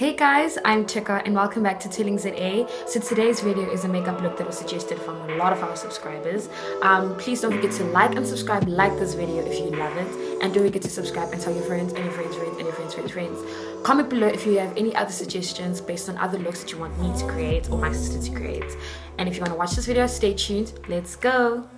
Hey guys, I'm Chika and welcome back to Tweeling ZA. So today's video is a makeup look that was suggested from a lot of our subscribers. Um, please don't forget to like and subscribe, like this video if you love it. And don't forget to subscribe and tell your friends and your friends, friends, and your friends, friends, friends. Comment below if you have any other suggestions based on other looks that you want me to create or my sister to create. And if you want to watch this video, stay tuned. Let's go!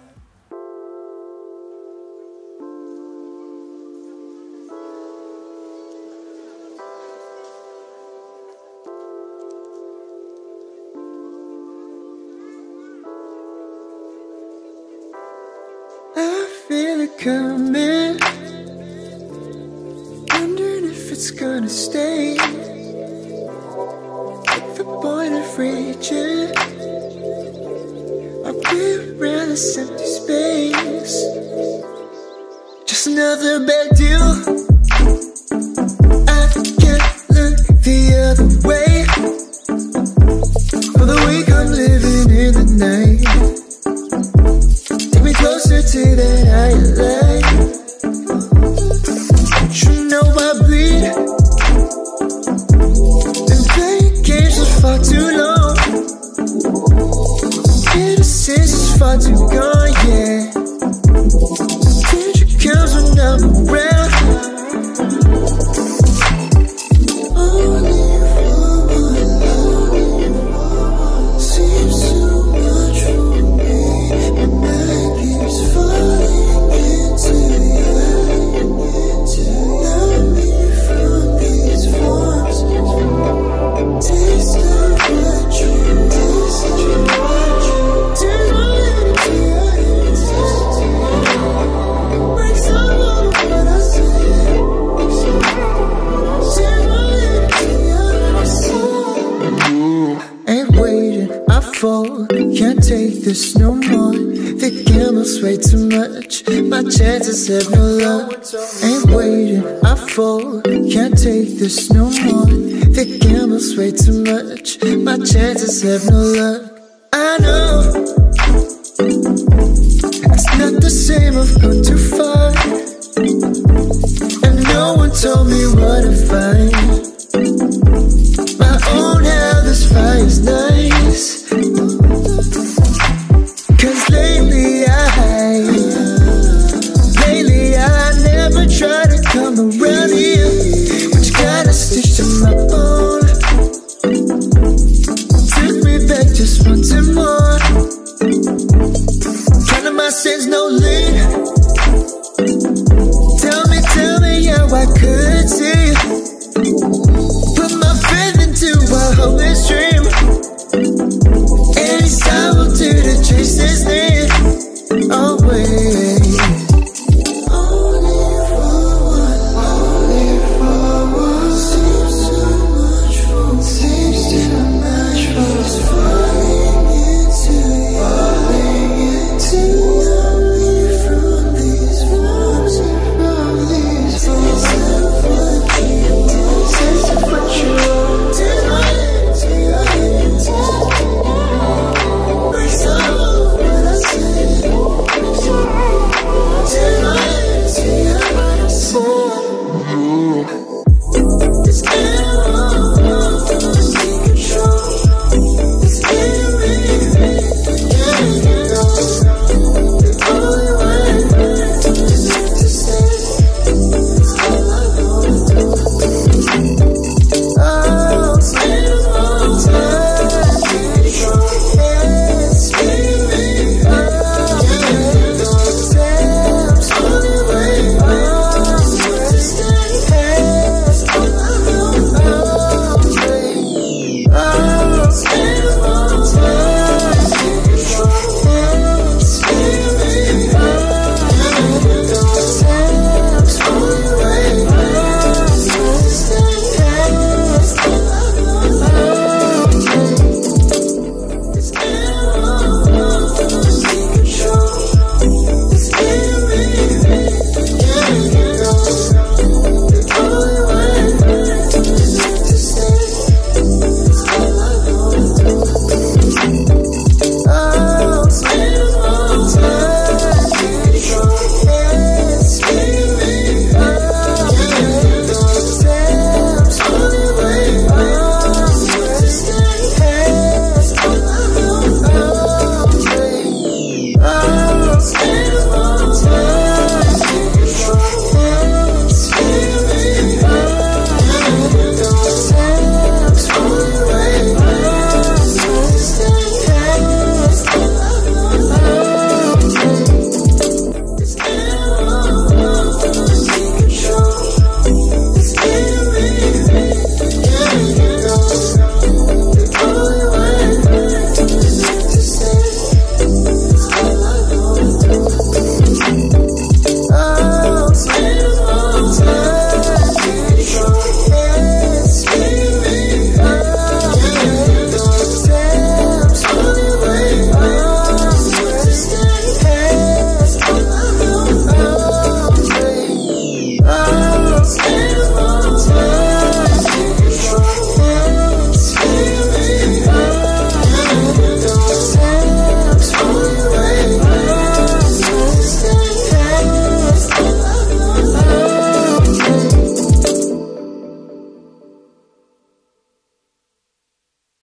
Wondering if it's gonna stay. At the point of reaching, I'll be around this empty space. Just another bad deal. This no more. The gamble's way too much. My chances have no luck. Ain't waiting, I fall. Can't take this no more. The gamble's way too much. My chances have no luck. I know it's not the same. I've gone too far, and no one told me what to find. Just and more.